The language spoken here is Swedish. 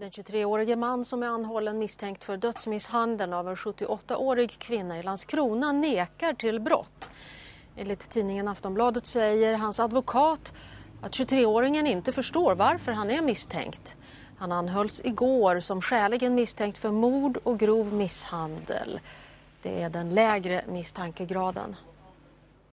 Den 23-årige man som är anhållen misstänkt för dödsmisshandeln av en 78-årig kvinna i Landskrona nekar till brott. Enligt tidningen Aftonbladet säger hans advokat att 23-åringen inte förstår varför han är misstänkt. Han anhölls igår som skäligen misstänkt för mord och grov misshandel. Det är den lägre misstankegraden.